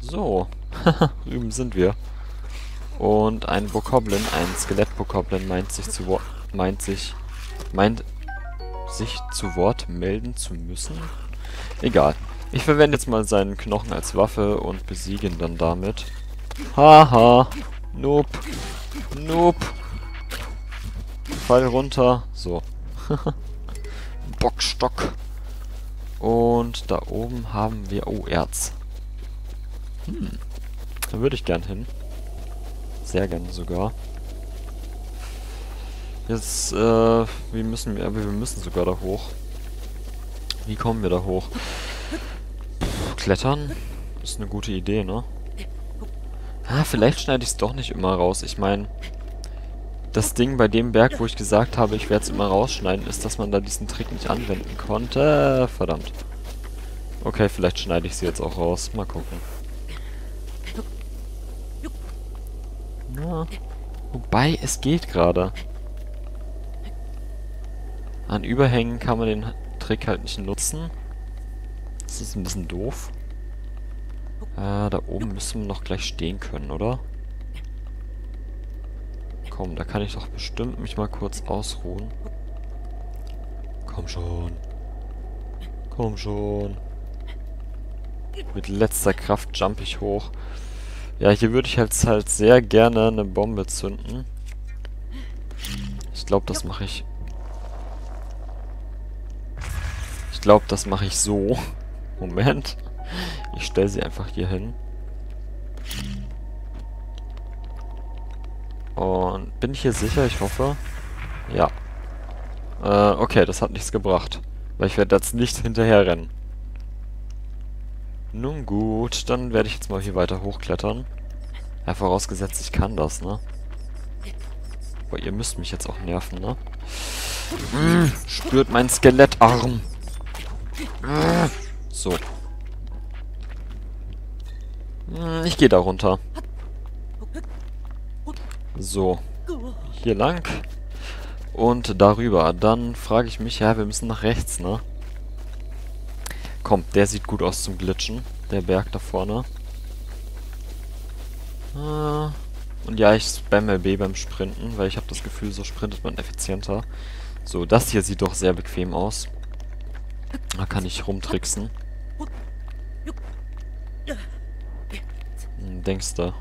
So. Drüben sind wir. Und ein Bokoblin, ein Skelett-Bokoblin meint sich zu Wort... meint sich... meint sich zu Wort melden zu müssen? Egal. Ich verwende jetzt mal seinen Knochen als Waffe und besiege ihn dann damit. Haha. Noob. Noob. Fall runter. So. Bockstock. Und da oben haben wir... Oh, Erz. Hm. Da würde ich gern hin. Sehr gern sogar. Jetzt, äh, wie müssen wir... Wir müssen sogar da hoch. Wie kommen wir da hoch? Puh, klettern? Ist eine gute Idee, ne? Ah, vielleicht schneide ich es doch nicht immer raus. Ich meine, das Ding bei dem Berg, wo ich gesagt habe, ich werde es immer rausschneiden, ist, dass man da diesen Trick nicht anwenden konnte. Verdammt. Okay, vielleicht schneide ich sie jetzt auch raus. Mal gucken. Na, wobei, es geht gerade. An Überhängen kann man den Trick halt nicht nutzen. Das ist ein bisschen doof. Äh, da oben müssen wir noch gleich stehen können, oder? Komm, da kann ich doch bestimmt mich mal kurz ausruhen. Komm schon. Komm schon. Mit letzter Kraft jump ich hoch. Ja, hier würde ich jetzt halt sehr gerne eine Bombe zünden. Ich glaube, das mache ich... Ich glaube, das mache ich so. Moment. Ich stelle sie einfach hier hin. Und bin ich hier sicher? Ich hoffe. Ja. Äh, okay, das hat nichts gebracht. Weil ich werde jetzt nicht hinterher rennen. Nun gut, dann werde ich jetzt mal hier weiter hochklettern. Ja, vorausgesetzt, ich kann das, ne? Boah, ihr müsst mich jetzt auch nerven, ne? Mmh, spürt mein Skelettarm. Mmh, so. Mmh, ich gehe da runter. So. Hier lang. Und darüber. Dann frage ich mich, ja, wir müssen nach rechts, ne? Komm, der sieht gut aus zum Glitschen. Der Berg da vorne. Ah. Und ja, ich spamme B beim Sprinten, weil ich habe das Gefühl, so sprintet man effizienter. So, das hier sieht doch sehr bequem aus. Da kann ich rumtricksen. Hm, denkst du?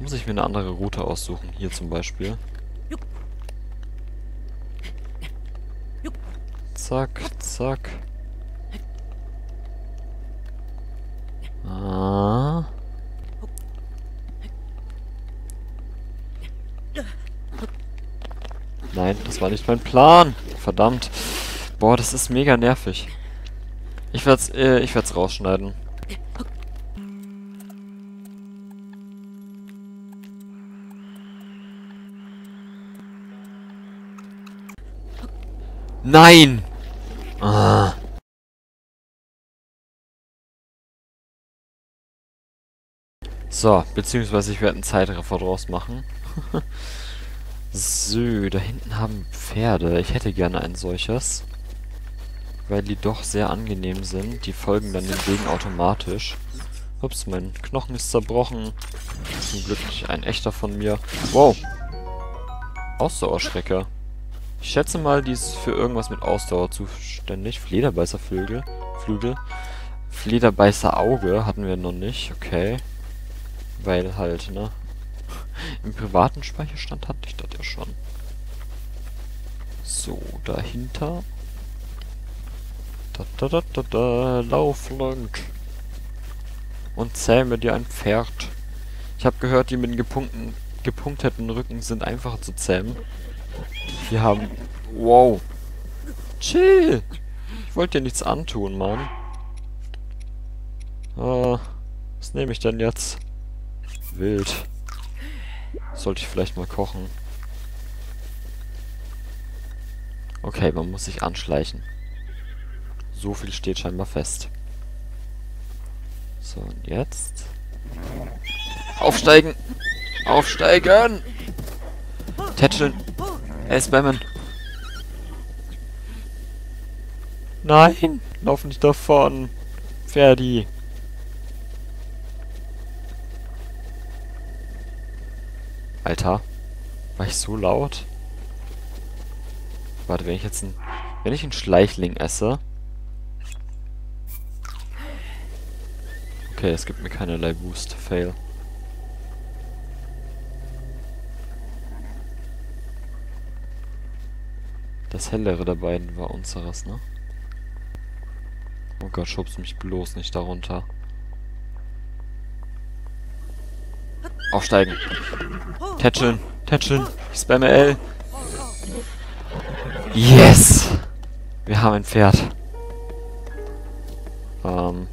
Muss ich mir eine andere Route aussuchen. Hier zum Beispiel. Zack, zack. Ah. Nein, das war nicht mein Plan. Verdammt. Boah, das ist mega nervig. Ich werde es äh, ich werd's rausschneiden. Nein! Ah. So, beziehungsweise ich werde einen Zeitraffer draus machen. so, da hinten haben Pferde. Ich hätte gerne ein solches. Weil die doch sehr angenehm sind. Die folgen dann dem Wegen automatisch. Ups, mein Knochen ist zerbrochen. Zum Glück ein echter von mir. Wow. Ausdauerschrecke. Ich schätze mal, die ist für irgendwas mit Ausdauer zuständig. Flederbeißerflügel. Flügel. Flederbeißerauge hatten wir noch nicht. Okay. Weil halt, ne? Im privaten Speicherstand hatte ich das ja schon. So, dahinter. Da, da, da, da, da. Lauf lang. Und zähme dir ein Pferd. Ich habe gehört, die mit gepunkten, gepunkteten Rücken sind einfacher zu zähmen. Wir haben... Wow. Chill. Ich wollte dir nichts antun, Mann. Äh, was nehme ich denn jetzt? Wild. Sollte ich vielleicht mal kochen. Okay, man muss sich anschleichen. So viel steht scheinbar fest. So, und jetzt... Aufsteigen! Aufsteigen! Tätscheln! Ey, spammen! Nein! Lauf nicht davon! Ferdi. Alter, war ich so laut? Warte, wenn ich jetzt ein... Wenn ich einen Schleichling esse... Okay, es gibt mir keinerlei Boost. Fail. Das hellere der beiden war unseres, ne? Oh Gott, schubst mich bloß nicht darunter. Aufsteigen. Tätscheln. Tätscheln. Ich spamme L. Yes! Wir haben ein Pferd. Ähm.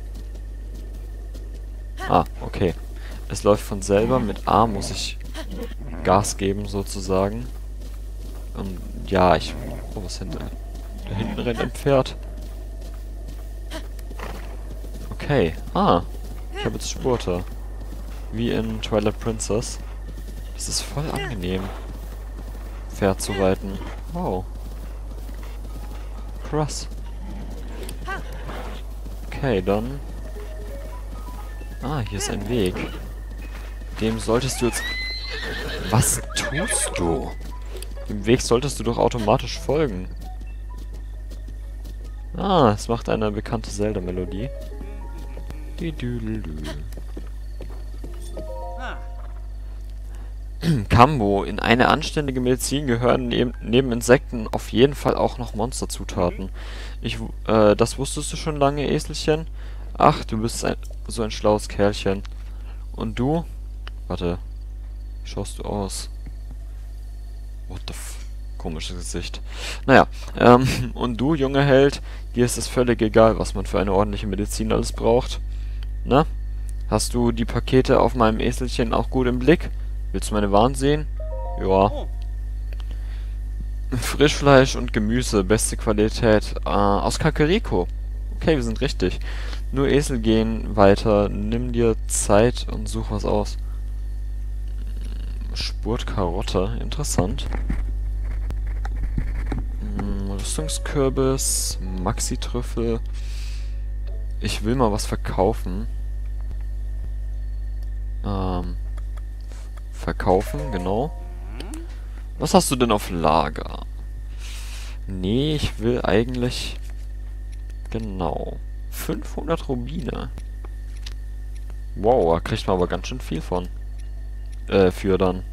Ah, okay. Es läuft von selber. Mit A muss ich Gas geben, sozusagen. Und ja, ich... Oh, was hinten? Da hinten rennt ein Pferd. Okay. Ah. Ich habe jetzt Spurte. Wie in Twilight Princess. Das ist voll angenehm. Pferd zu reiten. Wow. Krass. Okay, dann... Ah, hier ist ein Weg. Dem solltest du jetzt... Was tust du? Dem Weg solltest du doch automatisch folgen. Ah, es macht eine bekannte Zelda-Melodie. Kambo. In eine anständige Medizin gehören neben, neben Insekten auf jeden Fall auch noch Monsterzutaten. Ich, äh, das wusstest du schon lange, Eselchen? Ach, du bist ein, so ein schlaues Kerlchen. Und du? Warte. Wie schaust du aus? What the f... Komisches Gesicht. Naja, ähm, und du, junger Held, dir ist es völlig egal, was man für eine ordentliche Medizin alles braucht. Na? Hast du die Pakete auf meinem Eselchen auch gut im Blick? Willst du meine Waren sehen? Ja. Frischfleisch und Gemüse, beste Qualität. Äh, aus Kakariko. Okay, wir sind richtig. Nur Esel gehen weiter. Nimm dir Zeit und such was aus. Spurtkarotte. Interessant. Hm, Rüstungskürbis. Maxi-Trüffel. Ich will mal was verkaufen. Ähm, verkaufen, genau. Was hast du denn auf Lager? Nee, ich will eigentlich... Genau. 500 Rubine. Wow, da kriegt man aber ganz schön viel von. Äh, für dann.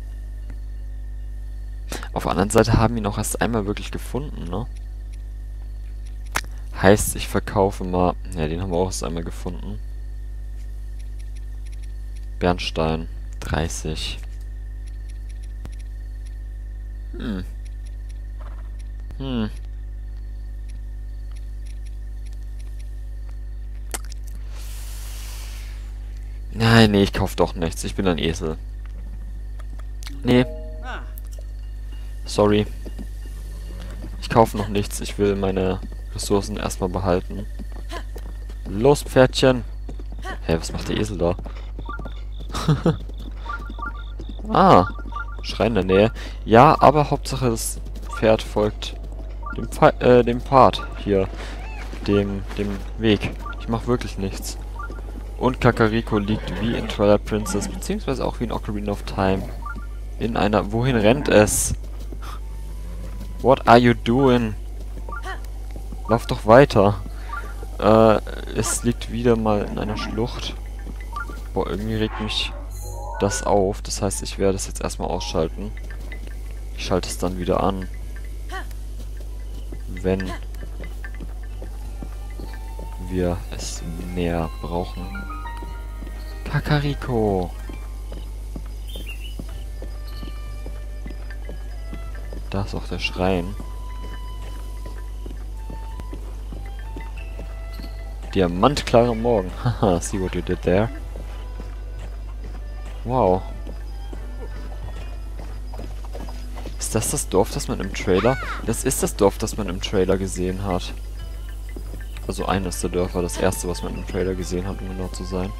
Auf der anderen Seite haben wir ihn auch erst einmal wirklich gefunden, ne? Heißt, ich verkaufe mal... Ja, den haben wir auch erst einmal gefunden. Bernstein. 30. Hm. Hm. Nein, nee, ich kauf doch nichts. Ich bin ein Esel. Nee. Sorry. Ich kaufe noch nichts. Ich will meine Ressourcen erstmal behalten. Los, Pferdchen. Hä, was macht der Esel da? ah. Schrein in der Nähe. Ja, aber Hauptsache das Pferd folgt dem, Pfe äh, dem Pfad hier. Dem, dem Weg. Ich mache wirklich nichts. Und Kakariko liegt wie in Twilight Princess, beziehungsweise auch wie in Ocarina of Time. In einer... Wohin rennt es? What are you doing? Lauf doch weiter. Äh, es liegt wieder mal in einer Schlucht. Boah, irgendwie regt mich das auf. Das heißt, ich werde es jetzt erstmal ausschalten. Ich schalte es dann wieder an. Wenn wir es näher brauchen. Kakariko! Da ist auch der Schrein. Diamantklare Morgen. Haha, see what you did there. Wow. Ist das das Dorf, das man im Trailer... Das ist das Dorf, das man im Trailer gesehen hat. Also eines der Dörfer, das erste, was man im Trailer gesehen hat, um genau zu sein.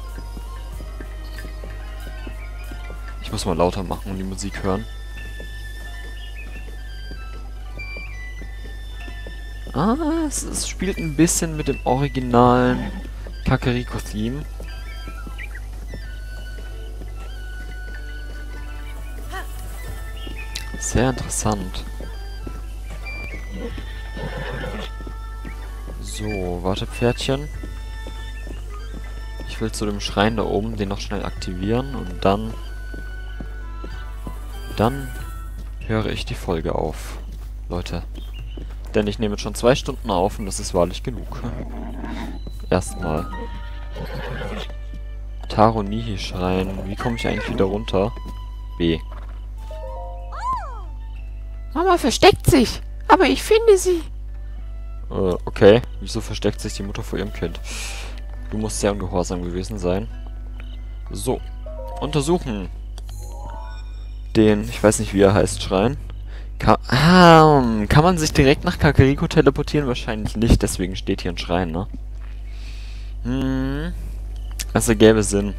Ich muss mal lauter machen und die Musik hören. Ah, es, es spielt ein bisschen mit dem originalen Kakeriko-Theme. Sehr interessant. So, warte Pferdchen. Ich will zu dem Schrein da oben den noch schnell aktivieren und dann... Dann höre ich die Folge auf. Leute. Denn ich nehme jetzt schon zwei Stunden auf und das ist wahrlich genug. Erstmal. Taronihi-Schrein. Wie komme ich eigentlich wieder runter? B. Mama versteckt sich, aber ich finde sie. Äh, okay. Wieso versteckt sich die Mutter vor ihrem Kind? Du musst sehr ungehorsam gewesen sein. So. Untersuchen. Den, ich weiß nicht wie er heißt, Schrein. Ka ah, kann man sich direkt nach Kakariko teleportieren? Wahrscheinlich nicht, deswegen steht hier ein Schrein, ne? Hm. Das ergäbe Sinn.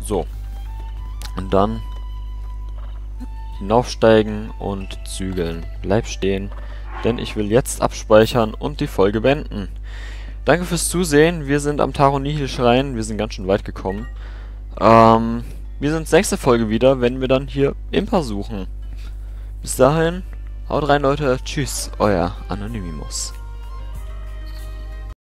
So. Und dann hinaufsteigen und zügeln. Bleib stehen, denn ich will jetzt abspeichern und die Folge beenden. Danke fürs Zusehen. Wir sind am Taro Nihil Schrein. Wir sind ganz schön weit gekommen. Ähm, wir sind nächste Folge wieder, wenn wir dann hier Impa suchen. Bis dahin, haut rein Leute. Tschüss, euer Anonymimus.